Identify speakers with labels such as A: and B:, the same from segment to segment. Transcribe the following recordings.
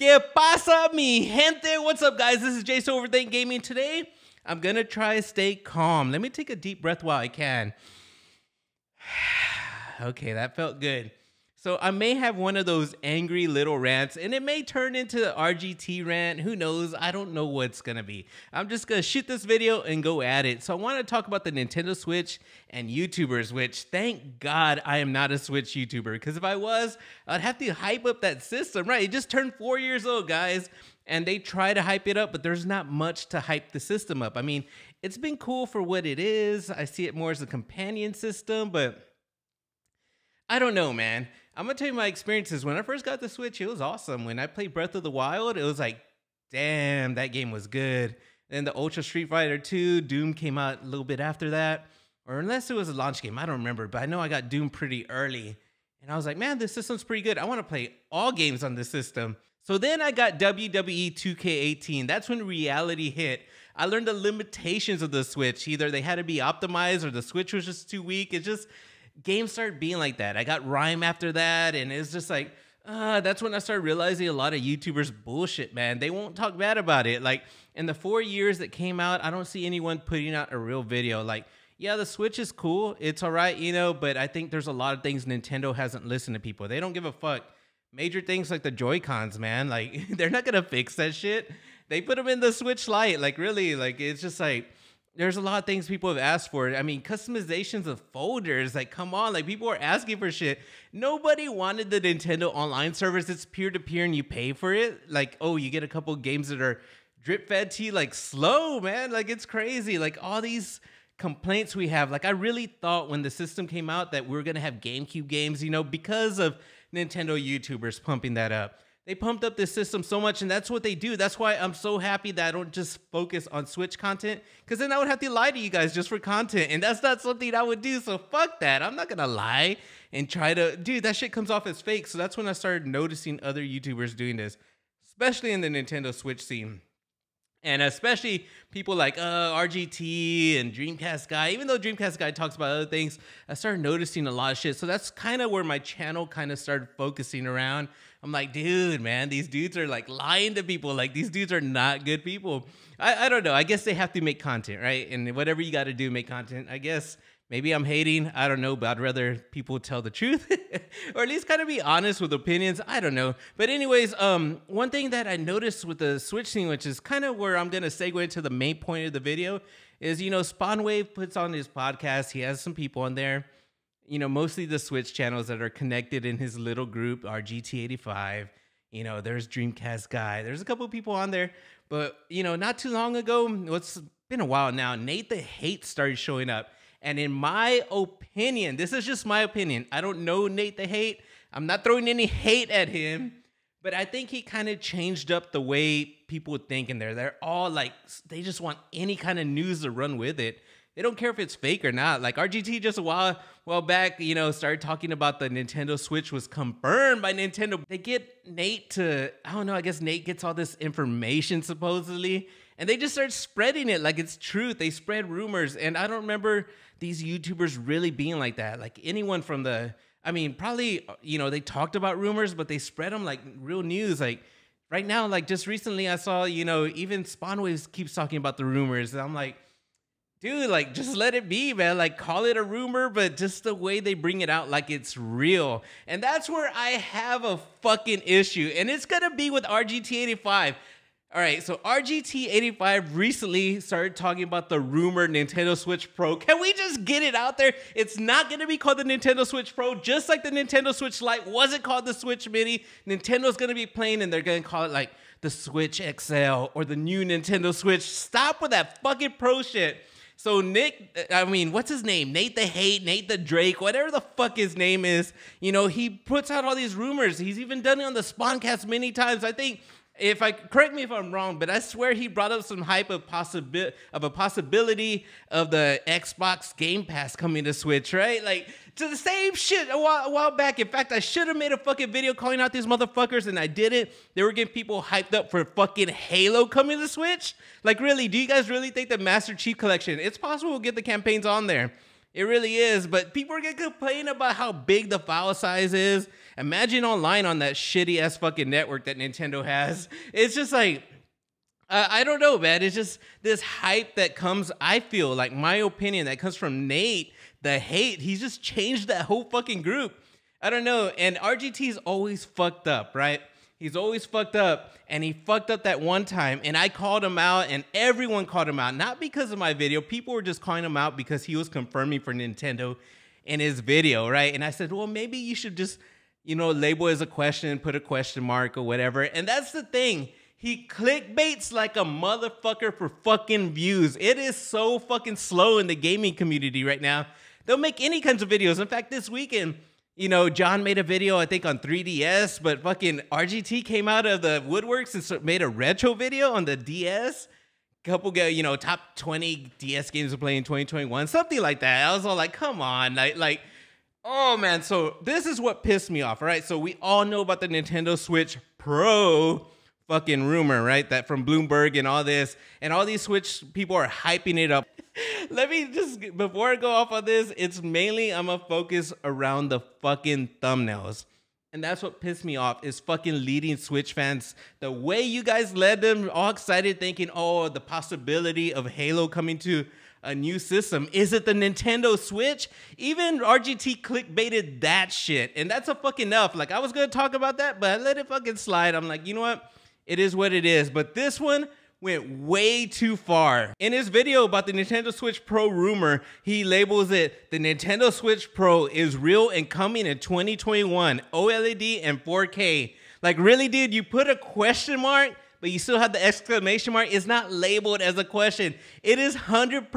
A: ¿Qué pasa, mi gente? What's up, guys? This is Jason Overthink Gaming. Today, I'm gonna try to stay calm. Let me take a deep breath while I can. okay, that felt good. So I may have one of those angry little rants, and it may turn into the RGT rant. Who knows? I don't know what's gonna be. I'm just gonna shoot this video and go at it. So I want to talk about the Nintendo Switch and YouTubers, which thank God I am not a Switch YouTuber. Because if I was, I'd have to hype up that system. Right? It just turned four years old, guys, and they try to hype it up, but there's not much to hype the system up. I mean, it's been cool for what it is. I see it more as a companion system, but I don't know, man. I'm gonna tell you my experiences. When I first got the Switch, it was awesome. When I played Breath of the Wild, it was like, damn, that game was good. Then the Ultra Street Fighter 2, Doom came out a little bit after that. Or unless it was a launch game, I don't remember, but I know I got Doom pretty early. And I was like, man, this system's pretty good. I want to play all games on this system. So then I got WWE 2K18. That's when reality hit. I learned the limitations of the Switch. Either they had to be optimized or the Switch was just too weak. It just games started being like that. I got RiME after that, and it's just like, uh, that's when I started realizing a lot of YouTubers bullshit, man. They won't talk bad about it. Like in the four years that came out, I don't see anyone putting out a real video. Like, yeah, the Switch is cool. It's all right, you know, but I think there's a lot of things Nintendo hasn't listened to people. They don't give a fuck. Major things like the Joy Cons, man. Like, they're not gonna fix that shit. They put them in the Switch Lite. Like, really, like, it's just like, there's a lot of things people have asked for. I mean, customizations of folders. Like, come on, like people are asking for shit. Nobody wanted the Nintendo Online service. It's peer to peer, and you pay for it. Like, oh, you get a couple games that are drip fed to you. Like, slow, man. Like, it's crazy. Like all these complaints we have. Like, I really thought when the system came out that we were gonna have GameCube games. You know, because of Nintendo YouTubers pumping that up. They pumped up this system so much, and that's what they do. That's why I'm so happy that I don't just focus on Switch content, because then I would have to lie to you guys just for content, and that's not something I would do. So fuck that. I'm not gonna lie and try to, dude. That shit comes off as fake. So that's when I started noticing other YouTubers doing this, especially in the Nintendo Switch scene. And especially people like uh, RGT and Dreamcast Guy, even though Dreamcast Guy talks about other things, I started noticing a lot of shit. So that's kind of where my channel kind of started focusing around. I'm like, dude, man, these dudes are like lying to people. Like, these dudes are not good people. I, I don't know. I guess they have to make content, right? And whatever you got to do, make content. I guess maybe I'm hating. I don't know, but I'd rather people tell the truth or at least kind of be honest with opinions. I don't know. But anyways, um, one thing that I noticed with the Switch scene, which is kind of where I'm gonna segue into the main point of the video, is you know Spawnwave puts on his podcast. He has some people on there. You know, mostly the Switch channels that are connected in his little group are GT85. You know, there's Dreamcast Guy. There's a couple of people on there, but you know, not too long ago, it's been a while now. Nate the Hate started showing up and in my opinion, this is just my opinion. I don't know Nate the Hate. I'm not throwing any hate at him, but I think he kind of changed up the way people think in there. They're all like, they just want any kind of news to run with it. They don't care if it's fake or not. Like RGT just a while while back, you know, started talking about the Nintendo Switch was confirmed by Nintendo. They get Nate to, I don't know, I guess Nate gets all this information supposedly, and they just start spreading it like it's truth. They spread rumors, and I don't remember these YouTubers really being like that. Like anyone from the, I mean, probably, you know, they talked about rumors, but they spread them like real news. Like right now, like just recently, I saw, you know, even Spawnwaves keeps talking about the rumors. And I'm like, dude, like just let it be, man. Like call it a rumor, but just the way they bring it out, like it's real. And that's where I have a fucking issue. And it's gonna be with RGT85. All right, so RGT85 recently started talking about the rumored Nintendo Switch Pro. Can we just get it out there? It's not to be called the Nintendo Switch Pro, just like the Nintendo Switch Lite wasn't called the Switch Mini. Nintendo's to be playing and they're to call it like the Switch XL or the new Nintendo Switch. Stop with that fucking pro shit. So Nick, I mean, what's his name? Nate the Hate, Nate the Drake, whatever the fuck his name is. You know, he puts out all these rumors. He's even done it on the Spawncast many times. I think if I correct me if I'm wrong, but I swear he brought up some hype of possibility of a possibility of the Xbox Game Pass coming to Switch, right? Like to the same shit a while, a while back. In fact, I should have made a fucking video calling out these motherfuckers, and I didn't. They were getting people hyped up for fucking Halo coming to Switch. Like, really? Do you guys really think the Master Chief Collection? It's possible we'll get the campaigns on there. It really is. But people are gonna complain about how big the file size is. Imagine online on that shitty ass fucking network that Nintendo has. It's just like uh, I don't know, man. It's just this hype that comes. I feel like my opinion that comes from Nate. The hate. He's just changed that whole fucking group. I don't know. And RGT's always fucked up, right? He's always fucked up, and he fucked up that one time, and I called him out, and everyone called him out, not because of my video. People were just calling him out because he was confirming for Nintendo in his video, right? And I said, well, maybe you should just, you know, label as a question, put a question mark or whatever. And that's the thing. He clickbaits like a motherfucker for fucking views. It is so fucking slow in the gaming community right now. They'll make any kinds of videos. In fact, this weekend, you know, John made a video, I think, on 3DS, but fucking RGT came out of the woodworks and made a retro video on the DS. Couple, you know, top 20 DS games to play in 2021, something like that. I was all like, come on, like, like, oh man. So this is what pissed me off. All right, so we all know about the Nintendo Switch Pro fucking rumor, right? That from Bloomberg and all this, and all these Switch people are hyping it up. Let me just before I go off on this, it's mainly I'm gonna focus around the fucking thumbnails. And that's what pissed me off is fucking leading Switch fans. The way you guys led them all excited thinking, oh, the possibility of Halo coming to a new system. Is it the Nintendo Switch? Even RGT clickbaited that shit. And that's a fucking enough. Like I was gonna talk about that, but I let it fucking slide. I'm like, you know what? It is what it is. But this one went way too far. In his video about the Nintendo Switch Pro rumor, he labels it the Nintendo Switch Pro is real and coming in 2021, OLED and 4K. Like, really, dude, you put a question mark, but you still have the exclamation mark. It's not labeled as a question. It is 100%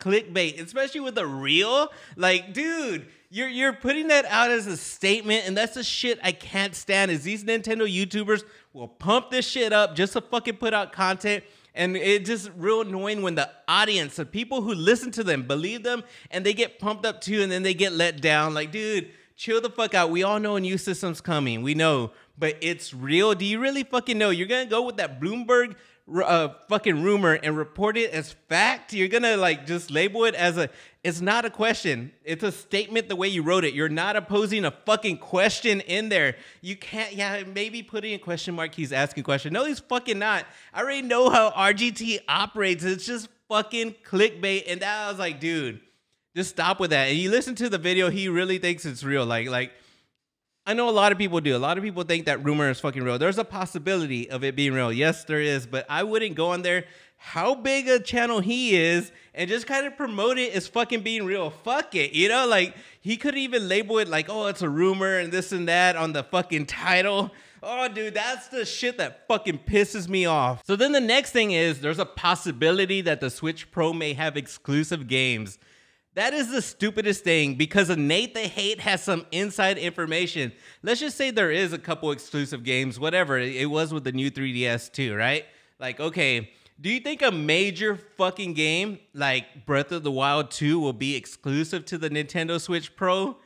A: clickbait, especially with the real. Like, dude, you're you're putting that out as a statement, and that's the shit I can't stand. Is these Nintendo YouTubers will pump this shit up just to fucking put out content. And it's just real annoying when the audience, the people who listen to them, believe them, and they get pumped up too, and then they get let down. Like, dude, chill the fuck out. We all know a new system's coming. We know, but it's real. Do you really fucking know? You're gonna go with that Bloomberg uh, fucking rumor and report it as fact. You're gonna like just label it as a. It's not a question. It's a statement. The way you wrote it, you're not opposing a fucking question in there. You can't. Yeah, maybe putting a question mark. He's asking a question. No, he's fucking not. I already know how RGT operates. It's just fucking clickbait. And that I was like, dude, just stop with that. And you listen to the video. He really thinks it's real. Like like I know a lot of people do. A lot of people think that rumor is fucking real. There's a possibility of it being real. Yes, there is, but I wouldn't go on there how big a channel he is and just kind of promote it as fucking being real. Fuck it. You know, like he could even label it like, oh, it's a rumor and this and that on the fucking title. Oh, dude, that's the shit that fucking pisses me off. So then the next thing is there's a possibility that the Switch Pro may have exclusive games. That is the stupidest thing because a Nate the Hate has some inside information. Let's just say there is a couple exclusive games, whatever. It was with the new 3DS too, right? Like, okay, do you think a major fucking game like Breath of the Wild 2 will be exclusive to the Nintendo Switch Pro?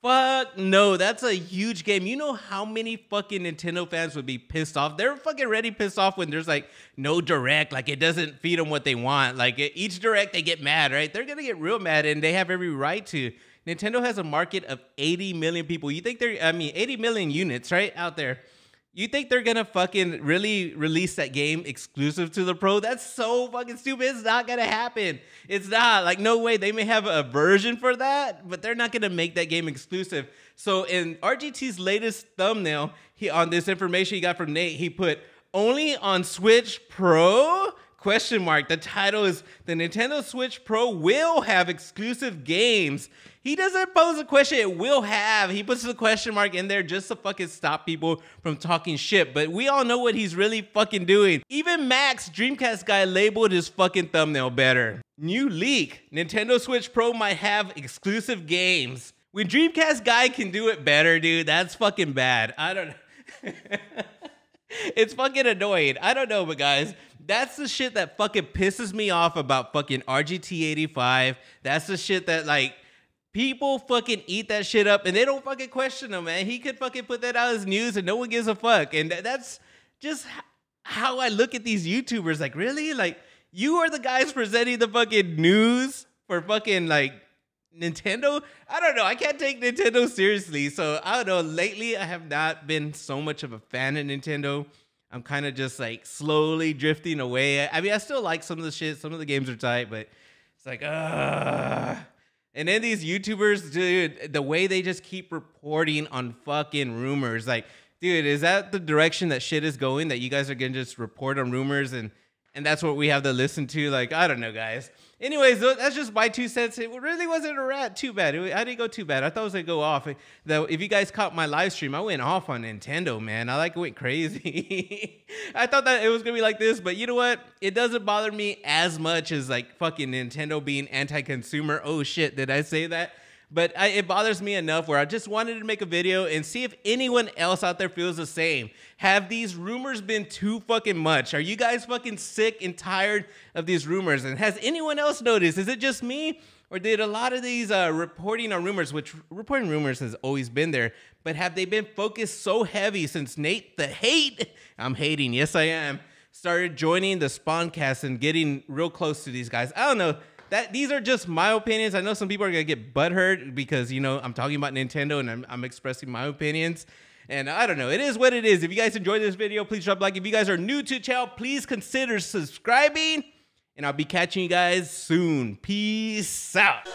A: Fuck no, that's a huge game. You know how many fucking Nintendo fans would be pissed off? They're fucking ready pissed off when there's like no direct, like it doesn't feed them what they want. Like each direct, they get mad, right? They're gonna get real mad, and they have every right to. Nintendo has a market of 80 million people. You think they're, I mean, 80 million units, right? Out there. You think they're gonna fucking really release that game exclusive to the pro? That's so fucking stupid. It's not gonna happen. It's not. Like, no way. They may have a version for that, but they're not gonna make that game exclusive. So in RGT's latest thumbnail, he on this information he got from Nate, he put only on Switch Pro question mark. The title is The Nintendo Switch Pro will have exclusive games. He doesn't pose a question, it will have. He puts the question mark in there just to fucking stop people from talking shit. But we all know what he's really fucking doing. Even Max, Dreamcast guy, labeled his fucking thumbnail better. New leak Nintendo Switch Pro might have exclusive games. When Dreamcast guy can do it better, dude, that's fucking bad. I don't know. it's fucking annoying. I don't know, but guys, that's the shit that fucking pisses me off about fucking RGT 85. That's the shit that like people fucking eat that shit up and they don't fucking question him, man. He could fucking put that out as news and no one gives a fuck. And that's just how I look at these YouTubers. Like, really? Like, you are the guys presenting the fucking news for fucking like Nintendo, I don't know. I can't take Nintendo seriously. So I don't know. Lately, I have not been so much of a fan of Nintendo. I'm kind of just like slowly drifting away. I mean, I still like some of the shit. Some of the games are tight, but it's like, uh and then these YouTubers, dude, the way they just keep reporting on fucking rumors, like, dude, is that the direction that shit is going? That you guys are gonna just report on rumors and and that's what we have to listen to? Like, I don't know, guys. Anyways, that's just my two cents. It really wasn't a rat too bad. I didn't go too bad. I thought it was gonna go off. Though, if you guys caught my live stream, I went off on Nintendo, man. I like went crazy. I thought that it was gonna be like this, but you know what? It doesn't bother me as much as like fucking Nintendo being anti-consumer. Oh shit, did I say that? But I, it bothers me enough where I just wanted to make a video and see if anyone else out there feels the same. Have these rumors been too fucking much? Are you guys fucking sick and tired of these rumors? And has anyone else noticed? Is it just me? Or did a lot of these uh, reporting on rumors, which reporting rumors has always been there, but have they been focused so heavy since Nate the hate? I'm hating, yes I am. Started joining the Spawncast and getting real close to these guys. I don't know that these are just my opinions. I know some people are gonna get butthurt because you know I'm talking about Nintendo and I'm, I'm expressing my opinions. And I don't know, it is what it is. If you guys enjoyed this video, please drop a like. If you guys are new to the channel, please consider subscribing. And I'll be catching you guys soon. Peace out.